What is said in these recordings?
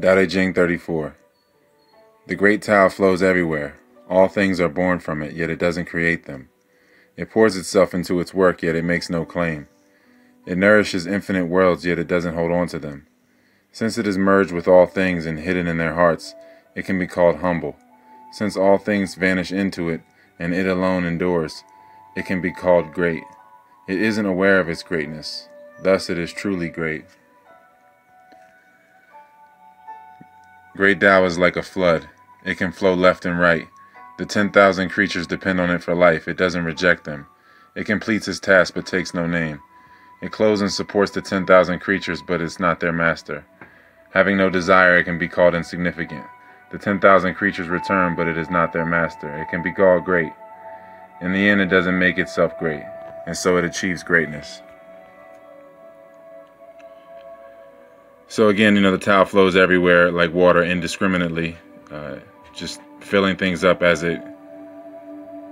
Tao Ching 34. The great Tao flows everywhere. All things are born from it, yet it doesn't create them. It pours itself into its work, yet it makes no claim. It nourishes infinite worlds, yet it doesn't hold on to them. Since it is merged with all things and hidden in their hearts, it can be called humble. Since all things vanish into it, and it alone endures, it can be called great. It isn't aware of its greatness. Thus it is truly great. Great Tao is like a flood. It can flow left and right. The 10,000 creatures depend on it for life. It doesn't reject them. It completes its task but takes no name. It clothes and supports the 10,000 creatures, but it's not their master. Having no desire, it can be called insignificant. The 10,000 creatures return, but it is not their master. It can be called great. In the end, it doesn't make itself great, and so it achieves greatness. So again, you know, the Tao flows everywhere like water indiscriminately, uh, just filling things up as it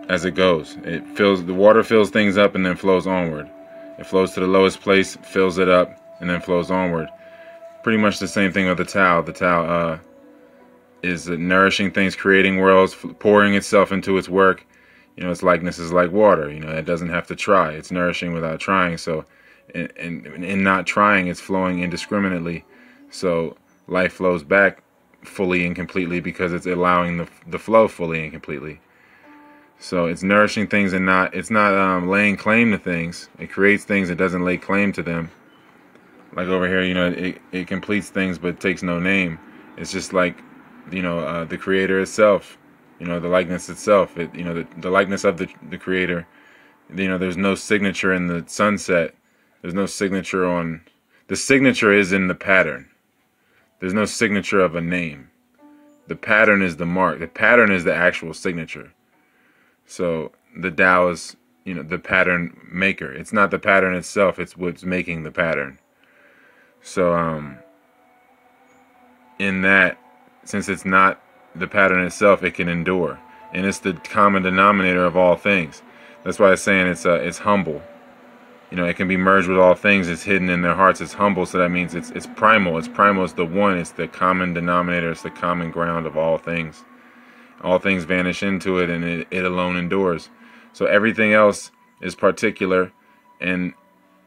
as it goes. It fills the water fills things up and then flows onward. It flows to the lowest place, fills it up, and then flows onward. Pretty much the same thing with the Tao. The Tao uh, is nourishing things, creating worlds, pouring itself into its work. You know, its likeness is like water. You know, it doesn't have to try. It's nourishing without trying. So, in, in, in not trying, it's flowing indiscriminately so life flows back fully and completely because it's allowing the the flow fully and completely. So it's nourishing things and not it's not um, laying claim to things. It creates things. It doesn't lay claim to them. Like over here, you know, it it completes things but takes no name. It's just like, you know, uh, the creator itself. You know, the likeness itself. It you know the the likeness of the the creator. You know, there's no signature in the sunset. There's no signature on. The signature is in the pattern there's no signature of a name. The pattern is the mark. The pattern is the actual signature. So the Tao is, you know, the pattern maker. It's not the pattern itself, it's what's making the pattern. So um in that since it's not the pattern itself, it can endure. And it's the common denominator of all things. That's why it's saying it's uh, it's humble you know, it can be merged with all things. It's hidden in their hearts. It's humble, so that means it's it's primal. It's primal. It's the one. It's the common denominator. It's the common ground of all things. All things vanish into it, and it, it alone endures. So everything else is particular, and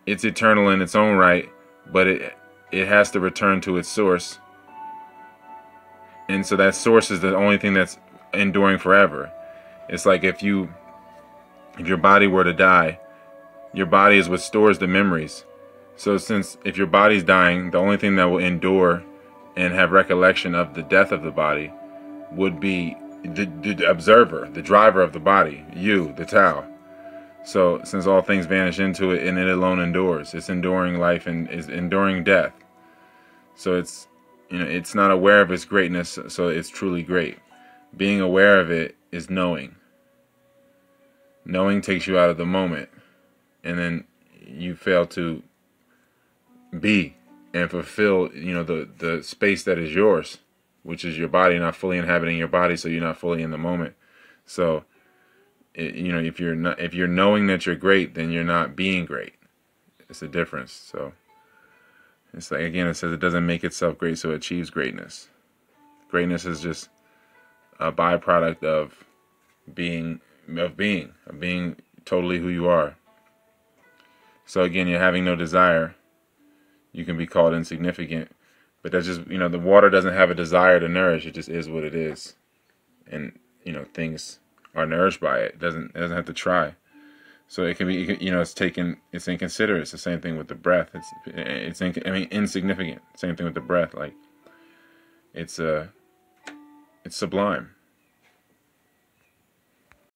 it's eternal in its own right, but it it has to return to its source. And so that source is the only thing that's enduring forever. It's like if you if your body were to die your body is what stores the memories. So, since if your body's dying, the only thing that will endure and have recollection of the death of the body would be the, the observer, the driver of the body, you, the Tao. So, since all things vanish into it and it alone endures, it's enduring life and is enduring death. So, it's you know, it's not aware of its greatness, so it's truly great. Being aware of it is knowing. Knowing takes you out of the moment and then you fail to be and fulfill you know the the space that is yours which is your body not fully inhabiting your body so you're not fully in the moment. So it, you know if you're not if you're knowing that you're great then you're not being great. It's a difference so. It's like again it says it doesn't make itself great so it achieves greatness. Greatness is just a byproduct of being of being of being totally who you are so again, you're having no desire. You can be called insignificant. But that's just, you know, the water doesn't have a desire to nourish. It just is what it is. And, you know, things are nourished by it. it doesn't it doesn't have to try. So it can be, you know, it's taken, it's inconsiderate. It's the same thing with the breath. It's, it's, in, I mean, insignificant. Same thing with the breath. Like, it's, uh, it's sublime.